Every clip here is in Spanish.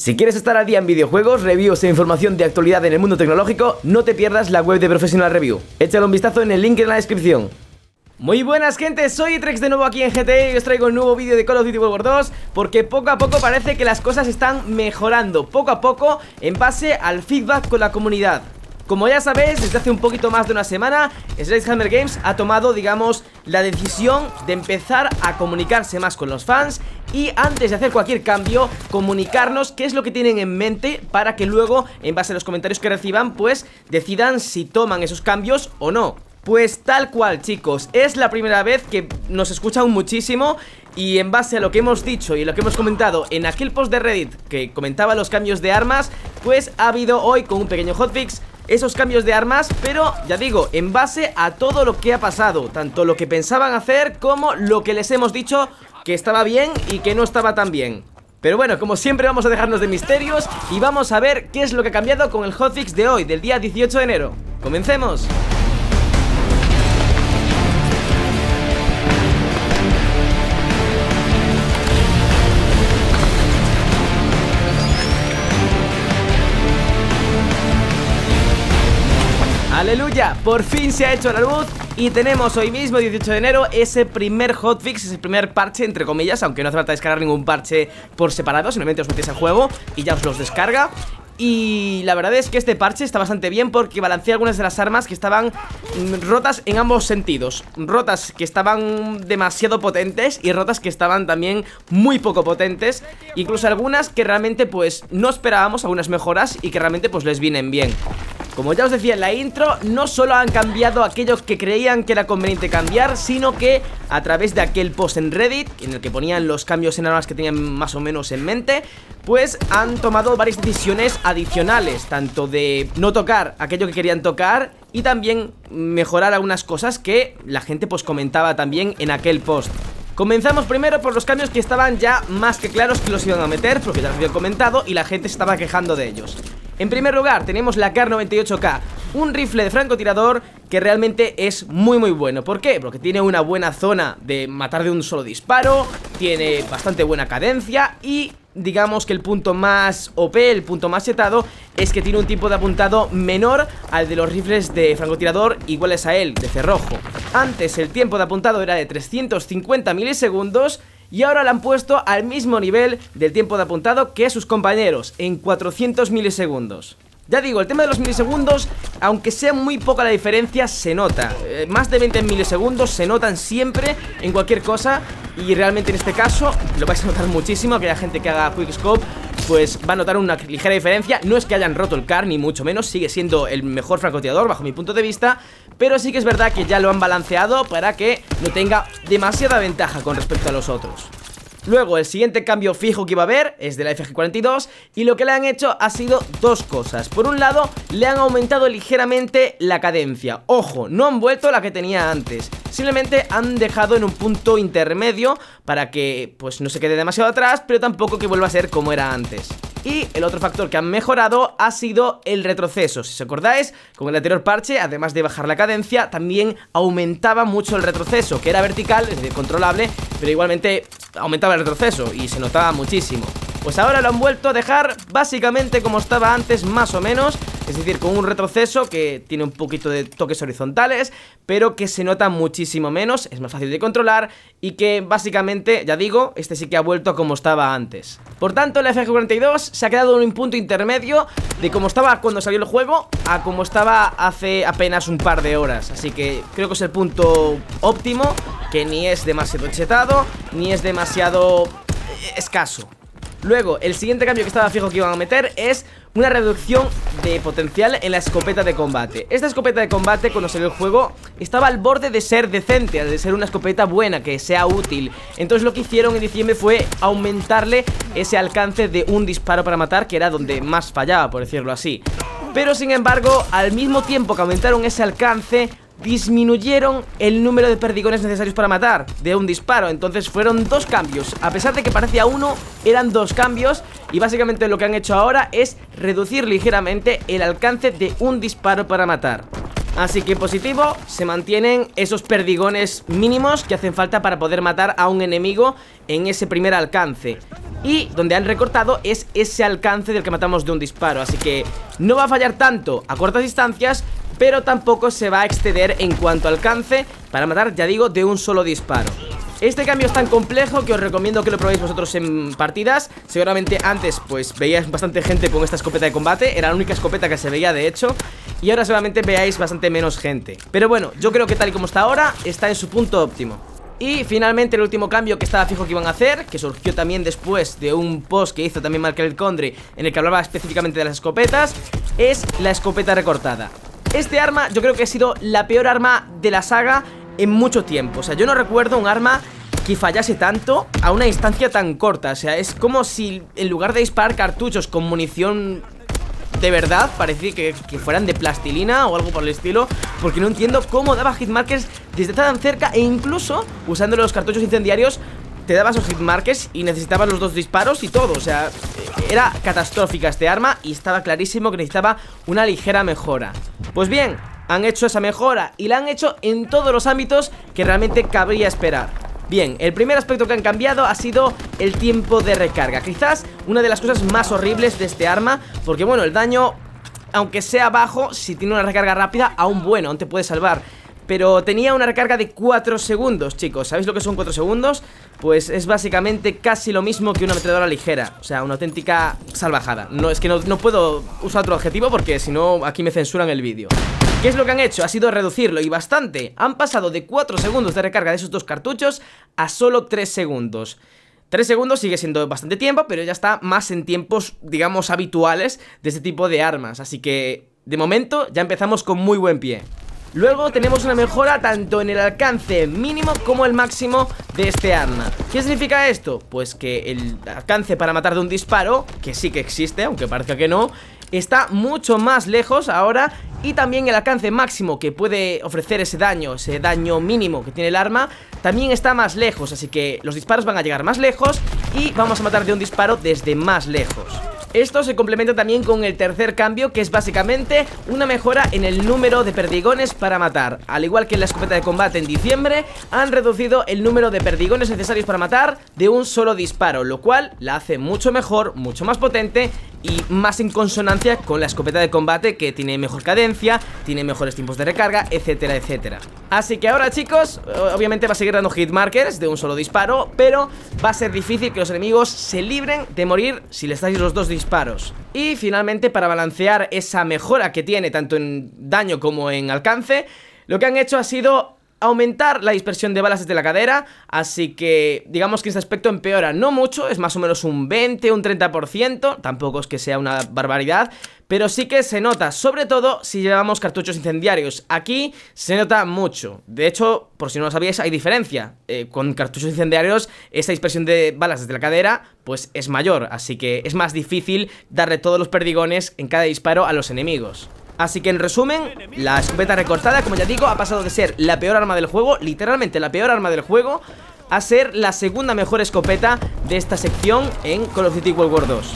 Si quieres estar al día en videojuegos, reviews e información de actualidad en el mundo tecnológico, no te pierdas la web de Professional Review. Échale un vistazo en el link en la descripción. Muy buenas gente, soy Trex de nuevo aquí en GT y os traigo un nuevo vídeo de Call of Duty World War 2 Porque poco a poco parece que las cosas están mejorando Poco a poco en base al feedback con la comunidad como ya sabéis, desde hace un poquito más de una semana, Sledgehammer Games ha tomado, digamos, la decisión de empezar a comunicarse más con los fans y antes de hacer cualquier cambio, comunicarnos qué es lo que tienen en mente para que luego, en base a los comentarios que reciban, pues decidan si toman esos cambios o no. Pues tal cual chicos, es la primera vez que nos escuchan muchísimo y en base a lo que hemos dicho y lo que hemos comentado en aquel post de Reddit que comentaba los cambios de armas Pues ha habido hoy con un pequeño hotfix esos cambios de armas, pero ya digo, en base a todo lo que ha pasado, tanto lo que pensaban hacer como lo que les hemos dicho que estaba bien y que no estaba tan bien. Pero bueno, como siempre vamos a dejarnos de misterios y vamos a ver qué es lo que ha cambiado con el hotfix de hoy, del día 18 de enero. ¡Comencemos! ¡Aleluya! Por fin se ha hecho la luz y tenemos hoy mismo, 18 de enero, ese primer hotfix, ese primer parche, entre comillas, aunque no hace falta descargar ningún parche por separado, simplemente os metéis al juego y ya os los descarga. Y la verdad es que este parche está bastante bien porque balancea algunas de las armas que estaban mm, rotas en ambos sentidos Rotas que estaban demasiado potentes y rotas que estaban también muy poco potentes Incluso algunas que realmente pues no esperábamos, algunas mejoras y que realmente pues les vienen bien como ya os decía en la intro, no solo han cambiado aquellos que creían que era conveniente cambiar, sino que a través de aquel post en Reddit, en el que ponían los cambios en armas que tenían más o menos en mente, pues han tomado varias decisiones adicionales, tanto de no tocar aquello que querían tocar y también mejorar algunas cosas que la gente pues comentaba también en aquel post. Comenzamos primero por los cambios que estaban ya más que claros que los iban a meter, porque ya los había comentado y la gente se estaba quejando de ellos. En primer lugar tenemos la CAR 98K Un rifle de francotirador que realmente es muy muy bueno ¿Por qué? Porque tiene una buena zona de matar de un solo disparo Tiene bastante buena cadencia y digamos que el punto más OP, el punto más setado Es que tiene un tiempo de apuntado menor al de los rifles de francotirador iguales a él, de cerrojo Antes el tiempo de apuntado era de 350 milisegundos y ahora la han puesto al mismo nivel del tiempo de apuntado que sus compañeros, en 400 milisegundos. Ya digo, el tema de los milisegundos, aunque sea muy poca la diferencia, se nota. Eh, más de 20 milisegundos se notan siempre en cualquier cosa y realmente en este caso lo vais a notar muchísimo. Aquella gente que haga Quickscope pues va a notar una ligera diferencia. No es que hayan roto el car, ni mucho menos, sigue siendo el mejor francotirador bajo mi punto de vista, pero sí que es verdad que ya lo han balanceado para que no tenga demasiada ventaja con respecto a los otros. Luego, el siguiente cambio fijo que iba a haber es de la FG42 y lo que le han hecho ha sido dos cosas. Por un lado, le han aumentado ligeramente la cadencia. Ojo, no han vuelto la que tenía antes. Simplemente han dejado en un punto intermedio para que pues no se quede demasiado atrás, pero tampoco que vuelva a ser como era antes. Y el otro factor que han mejorado ha sido el retroceso. Si os acordáis, con el anterior parche, además de bajar la cadencia, también aumentaba mucho el retroceso, que era vertical, es decir, controlable, pero igualmente aumentaba el retroceso y se notaba muchísimo. Pues ahora lo han vuelto a dejar básicamente como estaba antes, más o menos Es decir, con un retroceso que tiene un poquito de toques horizontales Pero que se nota muchísimo menos, es más fácil de controlar Y que básicamente, ya digo, este sí que ha vuelto a como estaba antes. Por tanto, el FG42 se ha quedado en un punto intermedio De como estaba cuando salió el juego A como estaba hace apenas un par de horas. Así que creo que es el punto óptimo Que ni es demasiado chetado, ni es demasiado escaso. Luego, el siguiente cambio que estaba fijo que iban a meter es una reducción de potencial en la escopeta de combate. Esta escopeta de combate cuando salió el juego estaba al borde de ser decente, de ser una escopeta buena, que sea útil. Entonces lo que hicieron en diciembre fue aumentarle ese alcance de un disparo para matar, que era donde más fallaba, por decirlo así. Pero sin embargo, al mismo tiempo que aumentaron ese alcance, disminuyeron el número de perdigones necesarios para matar de un disparo. Entonces fueron dos cambios. A pesar de que parecía uno, eran dos cambios. Y básicamente lo que han hecho ahora es reducir ligeramente el alcance de un disparo para matar. Así que positivo, se mantienen esos perdigones mínimos que hacen falta para poder matar a un enemigo en ese primer alcance y donde han recortado es ese alcance del que matamos de un disparo Así que no va a fallar tanto a cortas distancias Pero tampoco se va a exceder en cuanto alcance Para matar, ya digo, de un solo disparo. Este cambio es tan complejo que os recomiendo que lo probéis vosotros en partidas. Seguramente antes pues veíais bastante gente con esta escopeta de combate. Era la única escopeta que se veía de hecho. Y ahora seguramente veáis bastante menos gente. Pero bueno, yo creo que tal y como está ahora Está en su punto óptimo. Y finalmente el último cambio que estaba fijo que iban a hacer Que surgió también después de un post que hizo también Markel Condry En el que hablaba específicamente de las escopetas Es la escopeta recortada Este arma yo creo que ha sido la peor arma de la saga en mucho tiempo. O sea, yo no recuerdo un arma que fallase tanto a una distancia tan corta. O sea, es como si en lugar de disparar cartuchos con munición de verdad parecía que, fueran de plastilina o algo por el estilo Porque no entiendo cómo daba hitmarkers desde tan cerca E incluso usando los cartuchos incendiarios te daba esos hitmarkers y necesitabas los dos disparos y todo O sea, era catastrófica este arma y estaba clarísimo que necesitaba una ligera mejora. Pues bien, han hecho esa mejora y la han hecho en todos los ámbitos que realmente cabría esperar. Bien, el primer aspecto que han cambiado ha sido el tiempo de recarga Quizás una de las cosas más horribles de este arma Porque bueno, el daño, aunque sea bajo, si tiene una recarga rápida, aún bueno, aún te puede salvar pero tenía una recarga de 4 segundos, chicos. ¿Sabéis lo que son 4 segundos? Pues es básicamente casi lo mismo que una metedora ligera. O sea, una auténtica salvajada. No, es que no, no puedo usar otro adjetivo porque si no aquí me censuran el vídeo. ¿Qué es lo que han hecho? Ha sido reducirlo y bastante. Han pasado de 4 segundos de recarga de esos dos cartuchos a solo 3 segundos. 3 segundos sigue siendo bastante tiempo, pero ya está más en tiempos, digamos, habituales de este tipo de armas. Así que, de momento, ya empezamos con muy buen pie Luego tenemos una mejora tanto en el alcance mínimo como el máximo de este arma ¿Qué significa esto? Pues que el alcance para matar de un disparo, que sí que existe, aunque parezca que no Está mucho más lejos ahora y también el alcance máximo que puede ofrecer ese daño, ese daño mínimo que tiene el arma, también está más lejos, así que los disparos van a llegar más lejos y vamos a matar de un disparo desde más lejos. Esto se complementa también con el tercer cambio que es básicamente una mejora en el número de perdigones para matar Al igual que en la escopeta de combate en diciembre han reducido el número de perdigones necesarios para matar de un solo disparo Lo cual la hace mucho mejor, mucho más potente y más en consonancia con la escopeta de combate que tiene mejor cadencia, tiene mejores tiempos de recarga, etcétera, etcétera. Así que ahora chicos, obviamente va a seguir dando hit markers de un solo disparo, pero va a ser difícil que los enemigos se libren de morir si les dais los dos disparos. Y finalmente para balancear esa mejora que tiene tanto en daño como en alcance, lo que han hecho ha sido aumentar la dispersión de balas desde la cadera, así que digamos que este aspecto empeora no mucho, es más o menos un 20, un 30%, tampoco es que sea una barbaridad, pero sí que se nota, sobre todo si llevamos cartuchos incendiarios. Aquí se nota mucho. De hecho, por si no lo sabíais, hay diferencia. Eh, con cartuchos incendiarios, esa dispersión de balas desde la cadera, pues es mayor. Así que es más difícil darle todos los perdigones en cada disparo a los enemigos. Así que en resumen, la escopeta recortada, como ya digo, ha pasado de ser la peor arma del juego, literalmente la peor arma del juego, a ser la segunda mejor escopeta de esta sección en Call of Duty World War 2.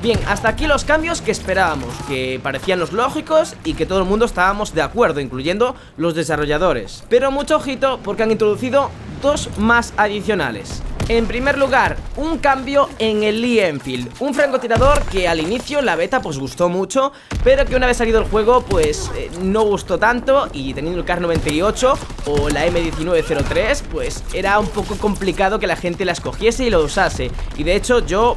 Bien, hasta aquí los cambios que esperábamos, que parecían los lógicos y que todo el mundo estábamos de acuerdo, incluyendo los desarrolladores. Pero mucho ojito porque han introducido dos más adicionales. En primer lugar, un cambio en el Lee Enfield. Un francotirador que al inicio la beta pues gustó mucho Pero que una vez salido el juego pues eh, no gustó tanto Y teniendo el CAR 98 o la M1903 Pues era un poco complicado que la gente la escogiese y lo usase. Y de hecho yo,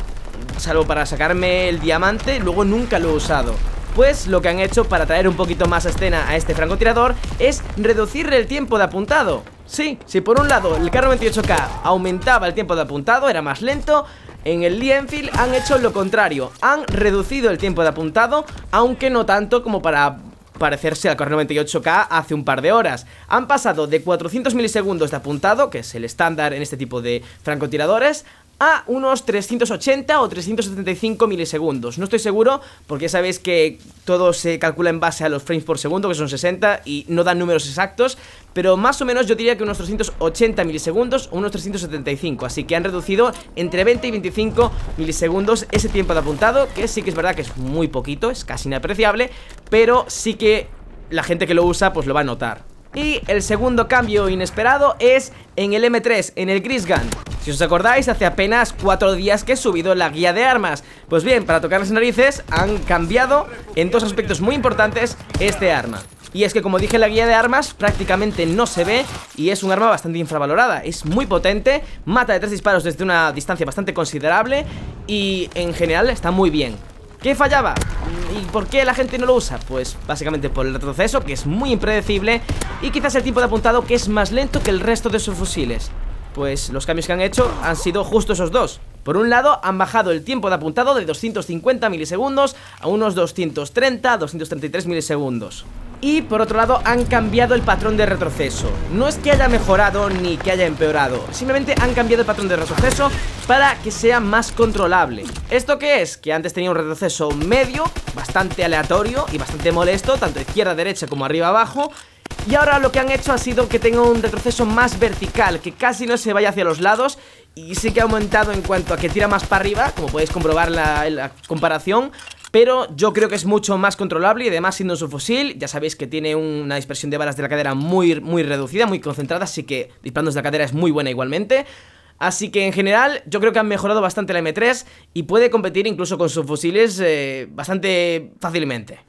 salvo para sacarme el diamante, luego nunca lo he usado. Pues lo que han hecho para traer un poquito más escena a este francotirador es reducirle el tiempo de apuntado Sí, si por un lado el carro 28K aumentaba el tiempo de apuntado, era más lento. En el Lee han hecho lo contrario Han reducido el tiempo de apuntado Aunque no tanto como para parecerse al carro 98K hace un par de horas. Han pasado de 400 milisegundos de apuntado Que es el estándar en este tipo de francotiradores a unos 380 o 375 milisegundos. No estoy seguro porque sabéis que todo se calcula en base a los frames por segundo, que son 60, y no dan números exactos, pero más o menos yo diría que unos 380 milisegundos o unos 375, así que han reducido entre 20 y 25 milisegundos ese tiempo de apuntado, que sí que es verdad que es muy poquito, es casi inapreciable, pero sí que la gente que lo usa pues lo va a notar y el segundo cambio inesperado es en el M3, en el Grisgun Si os acordáis, hace apenas cuatro días que he subido la guía de armas. Pues bien, para tocar las narices han cambiado en dos aspectos muy importantes este arma. Y es que como dije la guía de armas prácticamente no se ve y es un arma bastante infravalorada. Es muy potente, mata de tres disparos desde una distancia bastante considerable y en general está muy bien ¿Qué fallaba? ¿Y por qué la gente no lo usa? Pues básicamente por el retroceso, que es muy impredecible Y quizás el tiempo de apuntado, que es más lento que el resto de sus fusiles Pues los cambios que han hecho han sido justo esos dos por un lado, han bajado el tiempo de apuntado de 250 milisegundos a unos 230, 233 milisegundos y por otro lado han cambiado el patrón de retroceso. No es que haya mejorado ni que haya empeorado, simplemente han cambiado el patrón de retroceso para que sea más controlable. ¿Esto qué es? Que antes tenía un retroceso medio, bastante aleatorio y bastante molesto, tanto izquierda, derecha como arriba, abajo, y ahora lo que han hecho ha sido que tenga un retroceso más vertical, que casi no se vaya hacia los lados y sí que ha aumentado en cuanto a que tira más para arriba, como podéis comprobar la, comparación, pero yo creo que es mucho más controlable y además siendo su fusil, ya sabéis que tiene una dispersión de balas de la cadera muy, muy reducida, muy concentrada, así que disparando desde la cadera es muy buena igualmente. Así que en general yo creo que han mejorado bastante la M3 y puede competir incluso con sus fusiles eh, bastante fácilmente.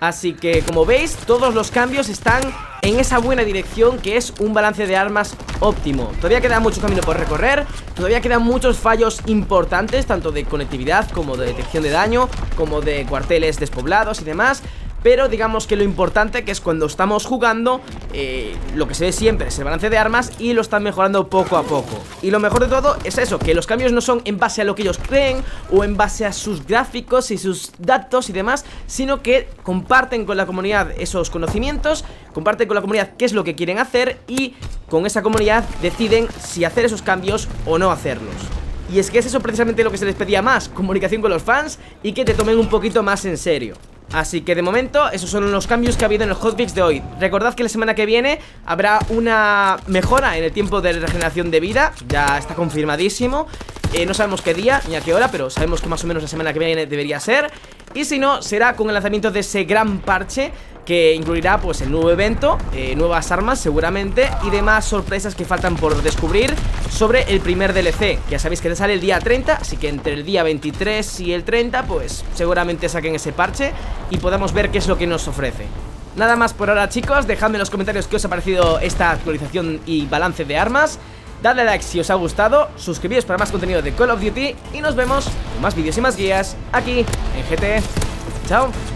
Así que como veis todos los cambios están en esa buena dirección que es un balance de armas óptimo. Todavía queda mucho camino por recorrer, todavía quedan muchos fallos importantes Tanto de conectividad como de detección de daño, como de cuarteles despoblados y demás pero digamos que lo importante que es cuando estamos jugando eh, Lo que se ve siempre es el balance de armas y lo están mejorando poco a poco Y lo mejor de todo es eso, que los cambios no son en base a lo que ellos creen O en base a sus gráficos y sus datos y demás Sino que comparten con la comunidad esos conocimientos Comparten con la comunidad qué es lo que quieren hacer Y con esa comunidad deciden si hacer esos cambios o no hacerlos y es que es eso precisamente lo que se les pedía más, comunicación con los fans y que te tomen un poquito más en serio. Así que de momento esos son los cambios que ha habido en el hotfix de hoy. Recordad que la semana que viene habrá una mejora en el tiempo de regeneración de vida Ya está confirmadísimo eh, No sabemos qué día ni a qué hora, pero sabemos que más o menos la semana que viene debería ser Y si no, será con el lanzamiento de ese gran parche que incluirá pues el nuevo evento, eh, nuevas armas seguramente y demás sorpresas que faltan por descubrir sobre el primer DLC, ya sabéis que sale el día 30, así que entre el día 23 y el 30 pues seguramente saquen ese parche y podamos ver qué es lo que nos ofrece. Nada más por ahora chicos, dejadme en los comentarios qué os ha parecido esta actualización y balance de armas Dadle like si os ha gustado, suscribíos para más contenido de Call of Duty y nos vemos con más vídeos y más guías aquí en GT. Chao.